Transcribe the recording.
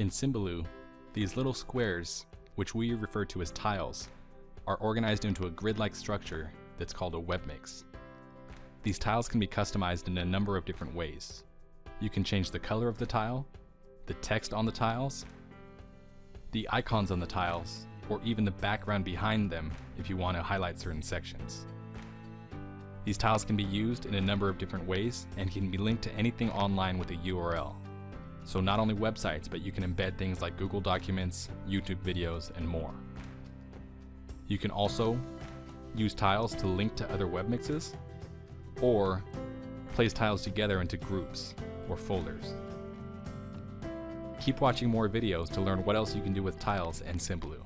In Symbaloo, these little squares, which we refer to as tiles, are organized into a grid-like structure that's called a webmix. These tiles can be customized in a number of different ways. You can change the color of the tile, the text on the tiles, the icons on the tiles, or even the background behind them if you want to highlight certain sections. These tiles can be used in a number of different ways and can be linked to anything online with a URL. So not only websites, but you can embed things like Google Documents, YouTube videos, and more. You can also use tiles to link to other web mixes or place tiles together into groups or folders. Keep watching more videos to learn what else you can do with tiles and Symbaloo.